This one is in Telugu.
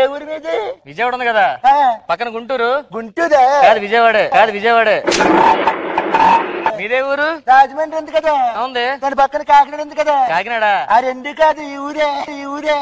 ఏ ఊరి మీది? విజయవాడ ఉంది కదా. పక్కన గుంటూరు. గుంటూరే? కాదు విజయవాడ కాదు విజయవాడ. మీదే ఊరు? రాజమండ్రి ఉంది కదా. ఉంది దాని పక్కన కాకినాడ ఉంది కదా. కాకినాడ. ఆ రెండు కాదు ఈ ఊరే ఈ ఊరే.